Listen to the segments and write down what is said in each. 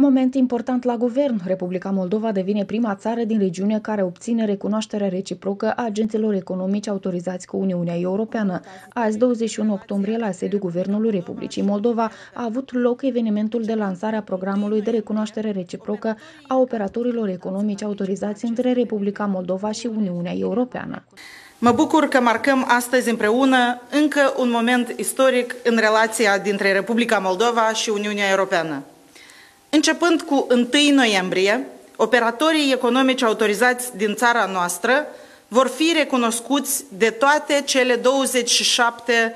Moment important la guvern. Republica Moldova devine prima țară din regiune care obține recunoașterea reciprocă a agenților economici autorizați cu Uniunea Europeană. Azi, 21 octombrie, la sediul Guvernului Republicii Moldova, a avut loc evenimentul de lansare a programului de recunoaștere reciprocă a operatorilor economici autorizați între Republica Moldova și Uniunea Europeană. Mă bucur că marcăm astăzi împreună încă un moment istoric în relația dintre Republica Moldova și Uniunea Europeană. Începând cu 1 noiembrie, operatorii economici autorizați din țara noastră vor fi recunoscuți de toate cele 27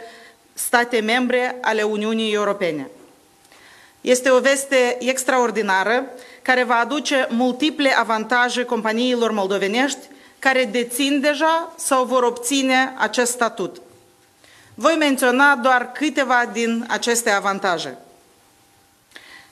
state membre ale Uniunii Europene. Este o veste extraordinară care va aduce multiple avantaje companiilor moldovenești care dețin deja sau vor obține acest statut. Voi menționa doar câteva din aceste avantaje.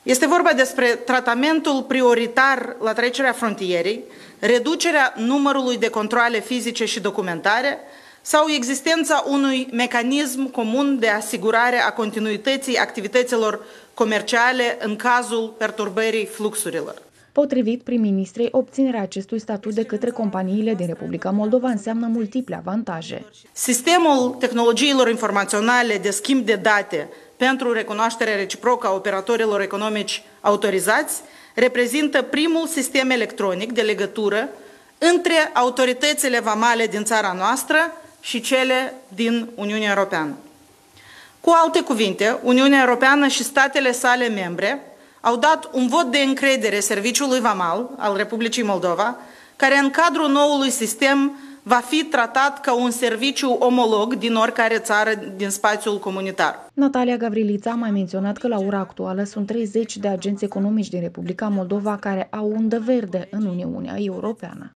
Este vorba despre tratamentul prioritar la trecerea frontierei, reducerea numărului de controle fizice și documentare sau existența unui mecanism comun de asigurare a continuității activităților comerciale în cazul perturbării fluxurilor. Potrivit prim-ministrei, obținerea acestui statut de către companiile din Republica Moldova înseamnă multiple avantaje. Sistemul tehnologiilor informaționale de schimb de date pentru recunoașterea reciprocă a operatorilor economici autorizați reprezintă primul sistem electronic de legătură între autoritățile vamale din țara noastră și cele din Uniunea Europeană. Cu alte cuvinte, Uniunea Europeană și statele sale membre au dat un vot de încredere Serviciului Vamal al Republicii Moldova, care în cadrul noului sistem va fi tratat ca un serviciu omolog din oricare țară din spațiul comunitar. Natalia Gavrilița a mai menționat că la ora actuală sunt 30 de agenți economici din Republica Moldova care au undă verde în Uniunea Europeană.